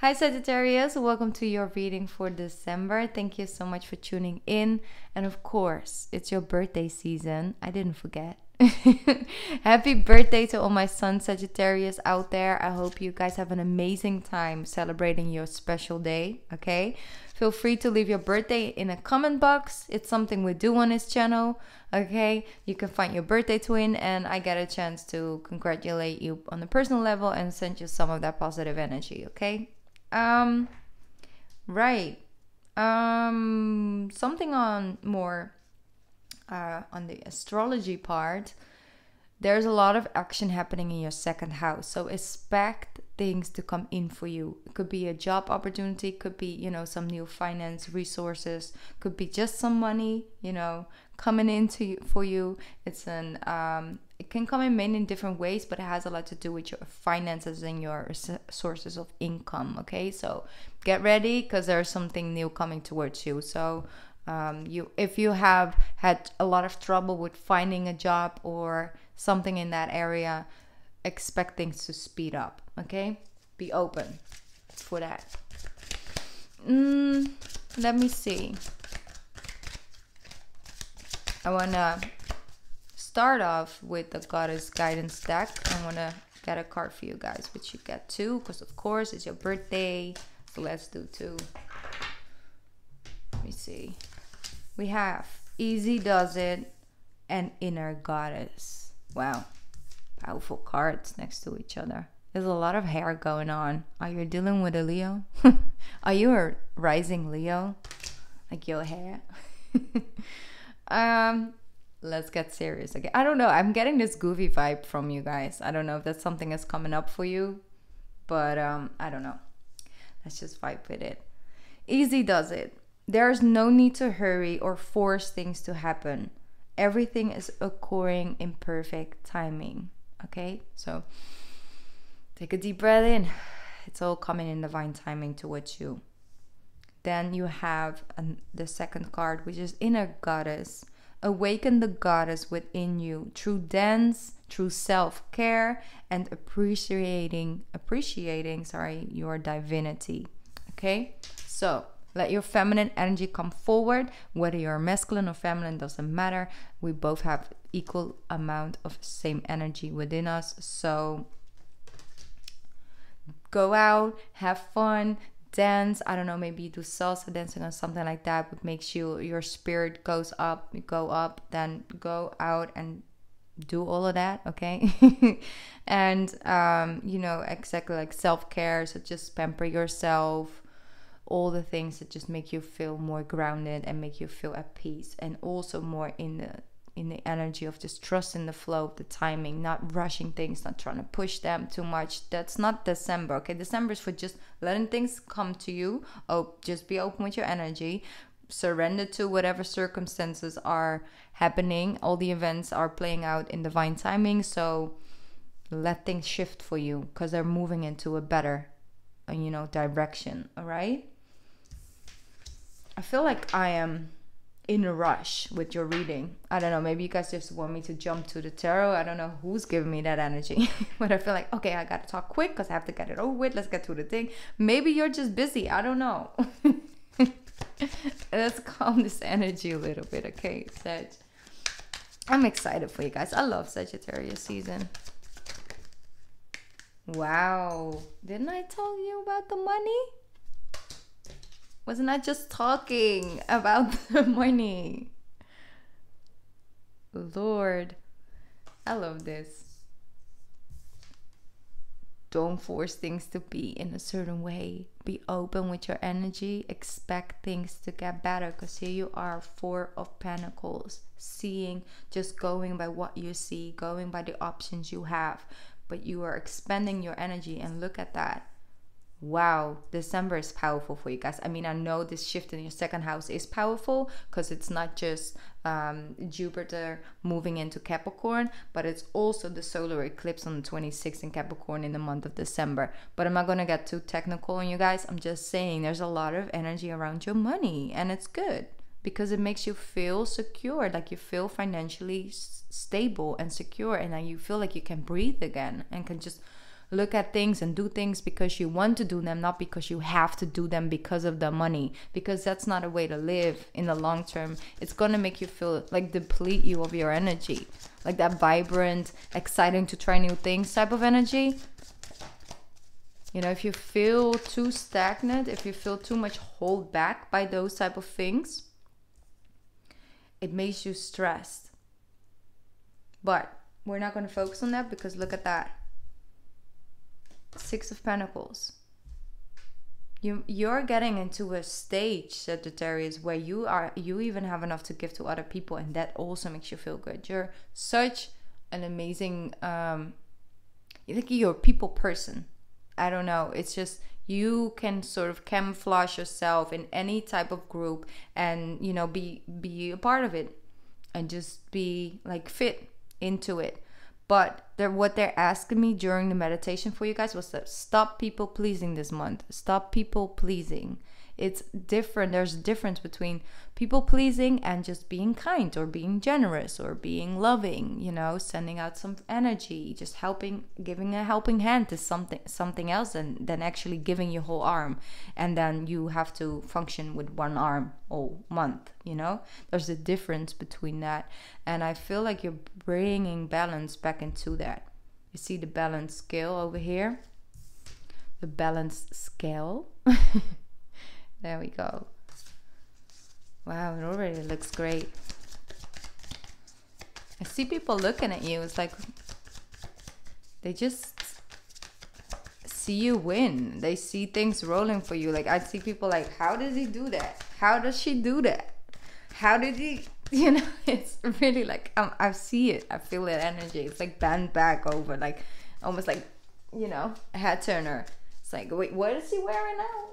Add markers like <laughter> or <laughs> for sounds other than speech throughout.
Hi, Sagittarius. Welcome to your reading for December. Thank you so much for tuning in. And of course, it's your birthday season. I didn't forget. <laughs> Happy birthday to all my Sun Sagittarius out there. I hope you guys have an amazing time celebrating your special day. Okay. Feel free to leave your birthday in a comment box. It's something we do on this channel. Okay. You can find your birthday twin, and I get a chance to congratulate you on a personal level and send you some of that positive energy. Okay. Um, right. Um, something on more uh, on the astrology part. There's a lot of action happening in your second house, so expect things to come in for you. It could be a job opportunity, could be you know some new finance resources, could be just some money, you know, coming into you, for you. It's an um, it can come in many different ways, but it has a lot to do with your finances and your sources of income. Okay, so get ready because there's something new coming towards you. So um, you if you have had a lot of trouble with finding a job or something in that area, expect things to speed up. Okay, be open for that. Mm, let me see. I wanna start off with the goddess guidance deck. I want to get a card for you guys, which you get two, because of course it's your birthday. So let's do two. Let me see. We have Easy Does It and Inner Goddess. Wow. Powerful cards next to each other. There's a lot of hair going on. Are you dealing with a Leo? <laughs> Are you a rising Leo? Like your hair? <laughs> um, let's get serious again. I don't know. I'm getting this goofy vibe from you guys. I don't know if that's something that's coming up for you, but um, I don't know. Let's just vibe with it. Easy does it. There's no need to hurry or force things to happen. Everything is occurring in perfect timing. Okay, so take a deep breath in. It's all coming in divine timing towards you. Then you have an, the second card, which is inner goddess Awaken the goddess within you through dance, through self-care and appreciating appreciating, sorry, your divinity. Okay? So, let your feminine energy come forward, whether you're masculine or feminine doesn't matter. We both have equal amount of same energy within us. So, go out, have fun, dance i don't know maybe do salsa dancing or something like that what makes you your spirit goes up you go up then go out and do all of that okay? <laughs> And um you know exactly like self-care so just pamper yourself all the things that just make you feel more grounded and make you feel at peace and also more in the in the energy of just trusting the flow of the timing, not rushing things, not trying to push them too much. That's not December, okay? December is for just letting things come to you. Oh, just be open with your energy. Surrender to whatever circumstances are happening. All the events are playing out in divine timing. So let things shift for you because they're moving into a better, uh, you know, direction. All right. I feel like I am in a rush with your reading. I don't know, maybe you guys just want me to jump to the tarot. I don't know who's giving me that energy, <laughs> but I feel like, okay, I gotta talk quick because I have to get it over with. Let's get to the thing. Maybe you're just busy. I don't know. <laughs> Let's calm this energy a little bit, okay, Sag? I'm excited for you guys. I love Sagittarius season. Wow. Didn't I tell you about the money? Wasn't I just talking about <laughs> the money? Lord, I love this. Don't force things to be in a certain way. Be open with your energy. Expect things to get better because here you are, Four of Pentacles, seeing, just going by what you see, going by the options you have. But you are expending your energy, and look at that wow, December is powerful for you guys. I mean, I know this shift in your second house is powerful because it's not just um, Jupiter moving into Capricorn, but it's also the solar eclipse on the 26th in Capricorn in the month of December. But I'm not going to get too technical on you guys. I'm just saying there's a lot of energy around your money, and it's good because it makes you feel secure, like you feel financially stable and secure, and then you feel like you can breathe again and can just look at things and do things because you want to do them, not because you have to do them because of the money. Because that's not a way to live in the long term. It's gonna make you feel like deplete you of your energy, like that vibrant, exciting to try new things type of energy. You know, if you feel too stagnant, if you feel too much hold back by those type of things, it makes you stressed. But we're not going to focus on that because look at that. Six of Pentacles. You you're getting into a stage, Sagittarius, where you are you even have enough to give to other people, and that also makes you feel good. You're such an amazing um like you're a people person. I don't know. It's just you can sort of camouflage yourself in any type of group and you know be be a part of it and just be like fit into it but what they're asking me during the meditation for you guys was to stop people pleasing this month. Stop people pleasing. It's different. There's a difference between people pleasing and just being kind or being generous or being loving you know sending out some energy just helping giving a helping hand to something something else and then actually giving your whole arm. And then you have to function with one arm all month you know? There's a difference between that. And i feel like you're bringing balance back into that you see the balance scale over here the balance scale <laughs> There we go. Wow, it already looks great. I see people looking at you. It's like they just see you win. They see things rolling for you. Like I see people like, how does he do that? How does she do that? How did he? <laughs> You know, it's really like um, I see it. I feel that energy. It's like bent back over, like almost like you know a head turner. It's like, wait, what is he wearing now?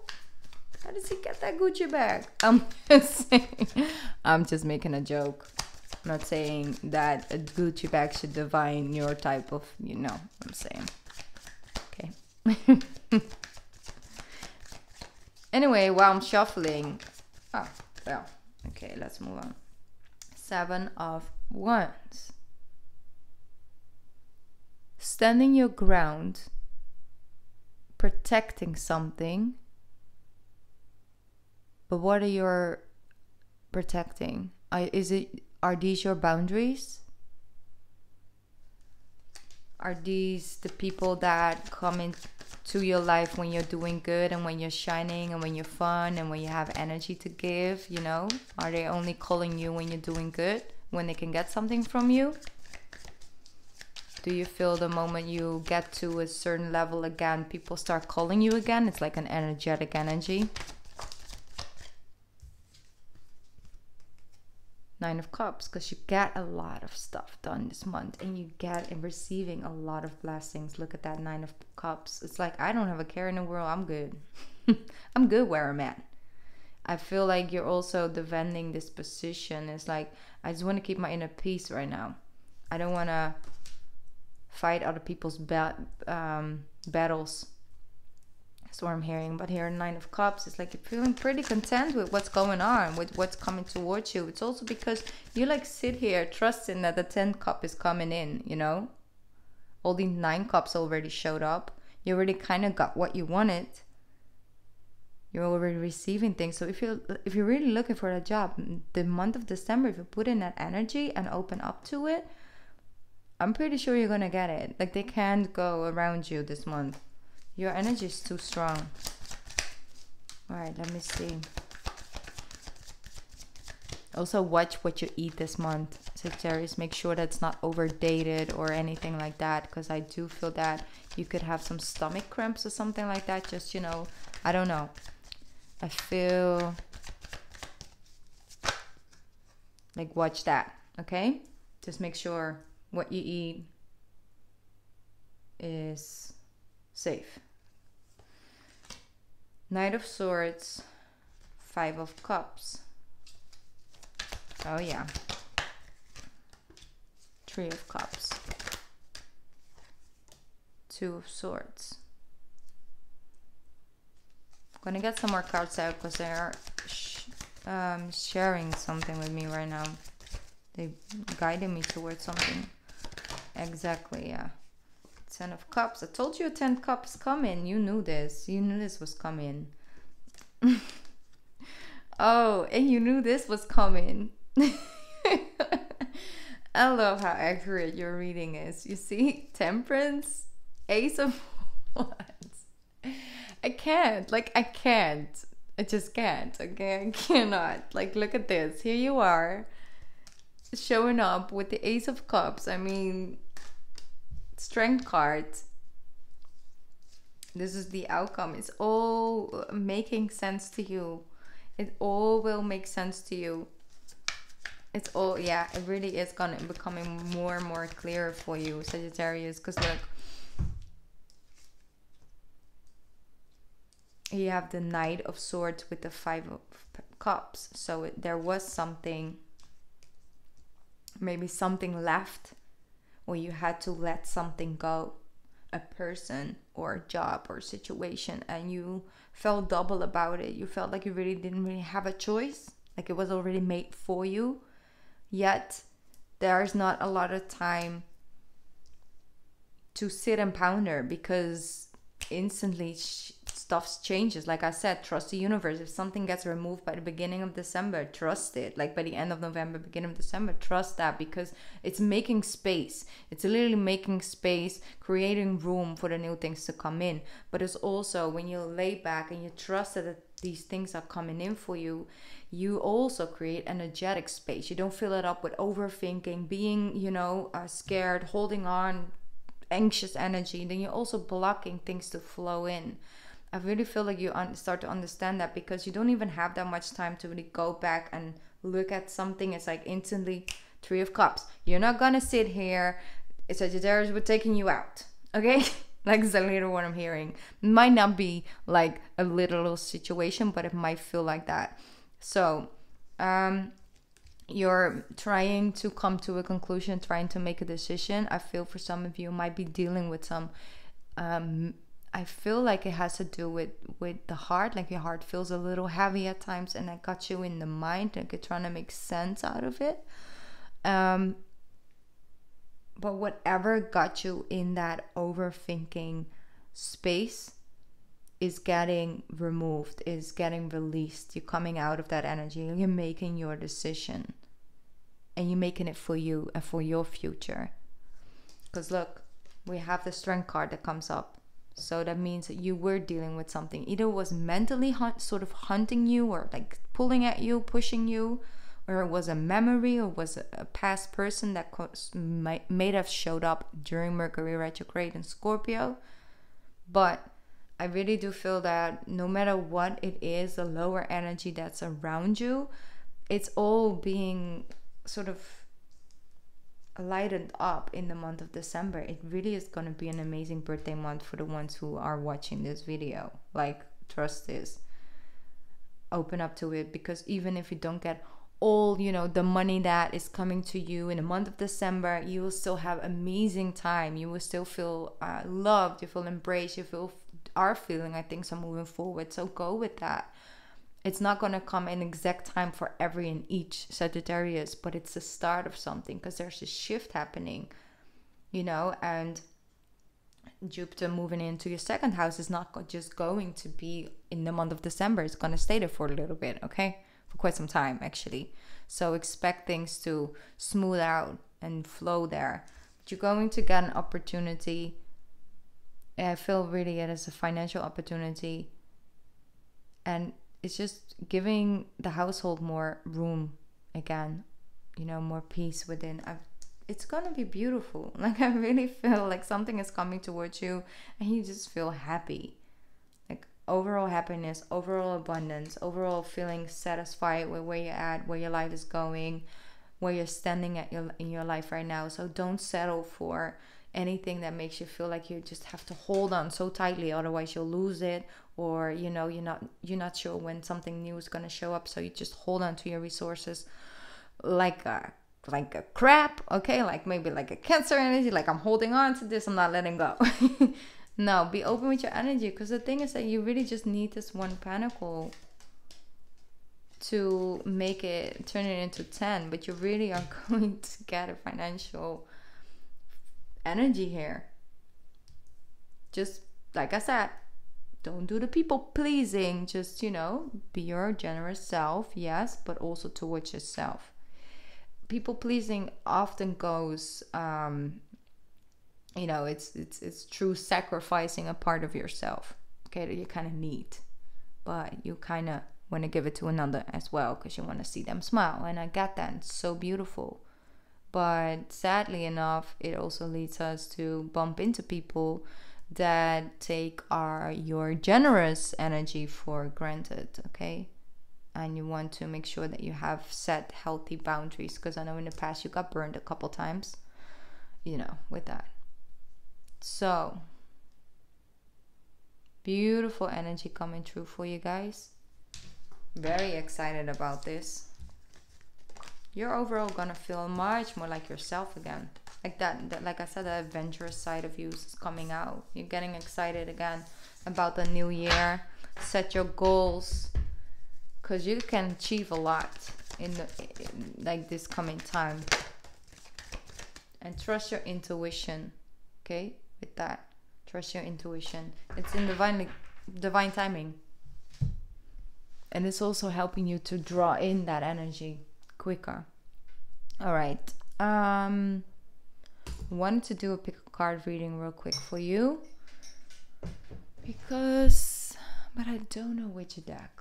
How does he get that Gucci bag? I'm <laughs> just saying. I'm just making a joke. I'm not saying that a Gucci bag should define your type of, you know, I'm saying. Okay. <laughs> anyway, while I'm shuffling. Oh, well. Okay, let's move on. Seven of Wands. Standing your ground, protecting something but what are your protecting? Is it are these your boundaries? Are these the people that come into your life when you're doing good and when you're shining and when you're fun and when you have energy to give? You know, are they only calling you when you're doing good when they can get something from you? Do you feel the moment you get to a certain level again, people start calling you again? It's like an energetic energy. Nine of Cups because you get a lot of stuff done this month and you get and receiving a lot of blessings. Look at that Nine of Cups. It's like I don't have a care in the world. I'm good. <laughs> I'm good where I'm at. I feel like you're also defending this position. It's like I just want to keep my inner peace right now. I don't want to fight other people's ba- um, battles that's what I'm hearing. But here, Nine of Cups, it's like you're feeling pretty content with what's going on, with what's coming towards you. It's also because you like sit here trusting that the 10th cup is coming in, you know? All these nine cups already showed up. You already kind of got what you wanted. You're already receiving things. So if you're if you're really looking for a job, the month of December, if you put in that energy and open up to it, I'm pretty sure you're gonna get it. Like they can't go around you this month. Your energy is too strong. All right, let me see. Also, watch what you eat this month, Sagittarius. Make sure that's not overdated or anything like that, because I do feel that you could have some stomach cramps or something like that. Just, you know, I don't know. I feel like watch that, okay? Just make sure what you eat is safe. Knight of Swords, Five of Cups. Oh, yeah. Three of Cups. Two of Swords. I'm gonna get some more cards out because they are sh um, sharing something with me right now. They guided me towards something. Exactly, yeah. Ten of Cups. I told you a Ten Cups coming. You knew this. You knew this was coming. <laughs> oh, and you knew this was coming. <laughs> I love how accurate your reading is. You see, Temperance, Ace of Wands. I can't. Like, I can't. I just can't. Okay, I cannot. Like, look at this. Here you are, showing up with the Ace of Cups. I mean, strength cards. This is the outcome. It's all making sense to you. It all will make sense to you. It's all yeah. It really is gonna becoming more and more clear for you, Sagittarius. Because look, you have the Knight of Swords with the Five of Cups. So it, there was something, maybe something left, or you had to let something go, a person or a job or situation, and you felt double about it. You felt like you really didn't really have a choice, like it was already made for you. Yet there's not a lot of time to sit and ponder because instantly stuff changes. Like I said, trust the universe. If something gets removed by the beginning of December, trust it. Like by the end of November, beginning of December, trust that because it's making space. It's literally making space, creating room for the new things to come in. But it's also when you lay back and you trust that these things are coming in for you, you also create energetic space. You don't fill it up with overthinking, being, you know, uh, scared, holding on, anxious energy. Then you're also blocking things to flow in. I really feel like you un- start to understand that because you don't even have that much time to really go back and look at something. It's like instantly Three of Cups. You're not gonna sit here. Sagittarius, we're taking you out. Okay? <laughs> like it's a little what I'm hearing. Might not be like a literal situation, but it might feel like that. So, um, you're trying to come to a conclusion, trying to make a decision. I feel for some of you might be dealing with some um, I feel like it has to do with with the heart. Like your heart feels a little heavy at times, and it got you in the mind. Like you're trying to make sense out of it. Um, but whatever got you in that overthinking space is getting removed, is getting released. You're coming out of that energy. You're making your decision, and you're making it for you and for your future. Because look, we have the strength card that comes up so that means that you were dealing with something. Either was mentally hunt, sort of hunting you or like pulling at you, pushing you, or it was a memory or was a, past person that might, may have showed up during Mercury retrograde in Scorpio. But I really do feel that no matter what it is, the lower energy that's around you, it's all being sort of lightened up in the month of December. It really is going to be an amazing birthday month for the ones who are watching this video. Like, trust this. Open up to it because even if you don't get all you know the money that is coming to you in the month of december you will still have amazing time you will still feel uh, loved you feel embraced you feel are feeling i think so moving forward so go with that it's not going to come in exact time for every and each Sagittarius, but it's the start of something because there's a shift happening, you know, and Jupiter moving into your second house is not just going to be in the month of December. It's going to stay there for a little bit, okay? For quite some time, actually. So expect things to smooth out and flow there. But you're going to get an opportunity. I feel really it is a financial opportunity. And it's just giving the household more room again, you know, more peace within. I've, it's gonna be beautiful. <laughs> Like I really feel like something is coming towards you, and you just feel happy. Like overall happiness, overall abundance, overall feeling satisfied with where you're at, where your life is going, where you're standing at your in your life right now. So don't settle for anything that makes you feel like you just have to hold on so tightly otherwise you'll lose it or you know you're not you're not sure when something new is going to show up so you just hold on to your resources like a like a crap okay like maybe like a cancer energy like i'm holding on to this i'm not letting go <laughs> no be open with your energy because the thing is that you really just need this one pentacle to make it turn it into 10 but you really are <laughs> going to get a financial energy here. just like I said, don't do the people pleasing. Just, you know, be your generous self, yes, but also towards yourself. People pleasing often goes, um, you know, it's it's it's true sacrificing a part of yourself, okay, that you kind of need, but you kind of want to give it to another as well because you want to see them smile, and I get that. It's so beautiful. But sadly enough, it also leads us to bump into people that take our your generous energy for granted okay? And you want to make sure that you have set healthy boundaries because i know in the past you got burned a couple times you know with that. So beautiful energy coming through for you guys. Very excited about this. You're overall gonna feel much more like yourself again like that, that like i said the adventurous side of you is coming out. You're getting excited again about the new year. Set your goals because you can achieve a lot in, the, in like this coming time. And trust your intuition okay with that. Trust your intuition. It's in divine divine timing. And it's also helping you to draw in that energy quicker. All right. Um wanted to do a pick a card reading real quick for you because but I don't know which deck.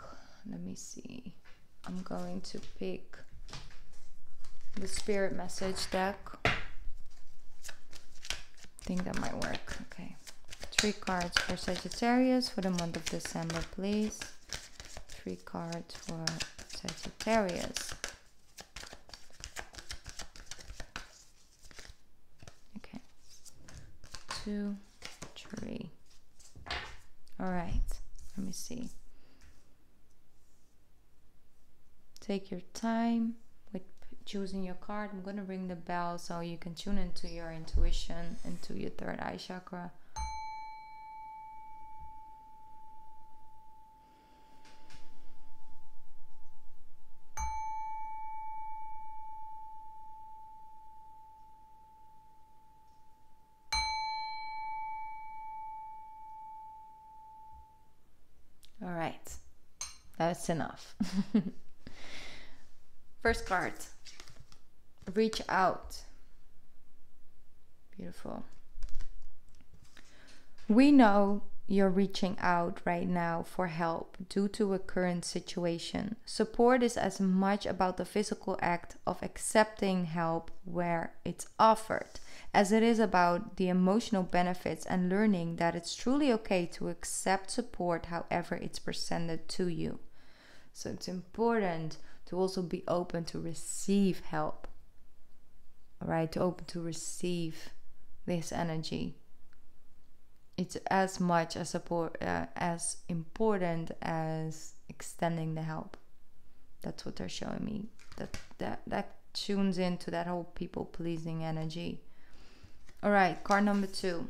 Let me see. I'm going to pick the spirit message deck. I think that might work. Okay. Three cards for Sagittarius for the month of December, please. Three cards for Sagittarius. Two, three. All right, let me see. Take your time with choosing your card. I'm to ring the bell so you can tune into your intuition, into your third eye chakra. That's enough. <laughs> First card reach out. Beautiful. We know you're reaching out right now for help due to a current situation. Support is as much about the physical act of accepting help where it's offered as it is about the emotional benefits and learning that it's truly okay to accept support however it's presented to you. So it's important to also be open to receive help. Right, to open to receive this energy. It's as much as support uh, as important as extending the help. That's what they're showing me. That that that tunes into that whole people pleasing energy. All right, card number 2.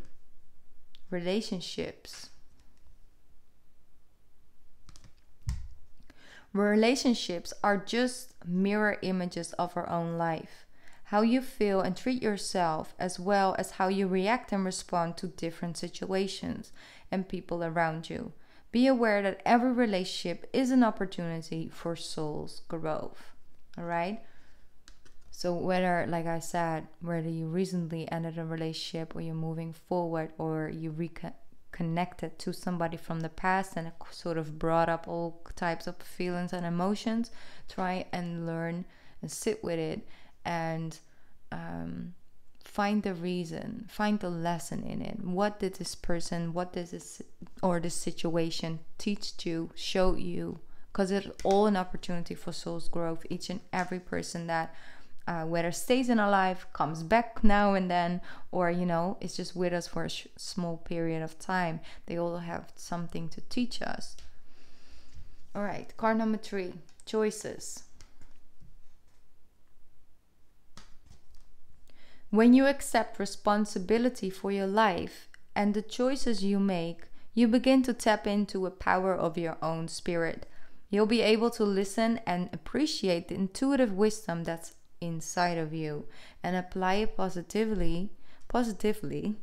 Relationships. Relationships are just mirror images of our own life. How you feel and treat yourself, as well as how you react and respond to different situations and people around you. Be aware that every relationship is an opportunity for soul's growth. All right? So, whether, like I said, whether you recently ended a relationship or you're moving forward or you reconnect connected to somebody from the past and sort of brought up all types of feelings and emotions, try and learn and sit with it and um, find the reason, find the lesson in it. What did this person, what did this or this situation teach you, show you? Because it's all an opportunity for soul's growth. Each and every person that uh, whether stays in our life, comes back now and then, or you know, is just with us for a small period of time. They all have something to teach us. All right, card number three choices. When you accept responsibility for your life and the choices you make, you begin to tap into a power of your own spirit. You'll be able to listen and appreciate the intuitive wisdom that's inside of you and apply it positively positively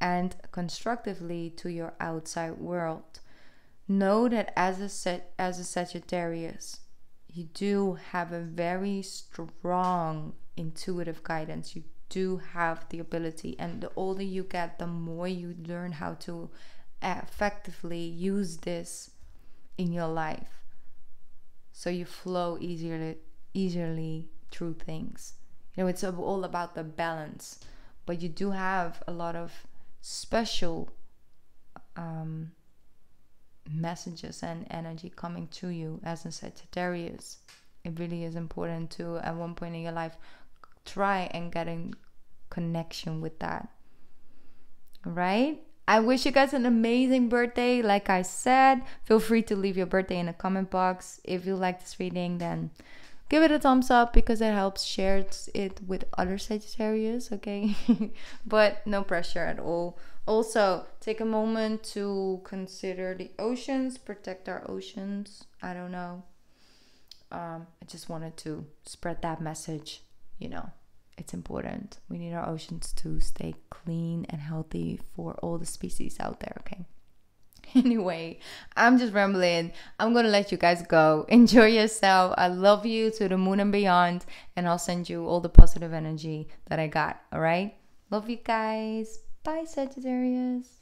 and constructively to your outside world. Know that as a as a Sagittarius, you do have a very strong intuitive guidance. You do have the ability, and the older you get, the more you learn how to effectively use this in your life. So you flow easily, easily through things. You know, it's all about the balance, but you do have a lot of special um, messages and energy coming to you as a Sagittarius. It really is important to, at one point in your life, try and get in connection with that. Right? I wish you guys an amazing birthday. Like I said, feel free to leave your birthday in the comment box. If you like this reading, then give it a thumbs up because it helps share it with other Sagittarius, okay? <laughs> but no pressure at all. Also, take a moment to consider the oceans, protect our oceans. I don't know. Um, I just wanted to spread that message, you know it's important. We need our oceans to stay clean and healthy for all the species out there, okay? <laughs> Anyway, I'm just rambling. I'm gonna let you guys go. <laughs> Enjoy yourself. I love you to the moon and beyond, and I'll send you all the positive energy that I got, all right? Love you guys. Bye, Sagittarius.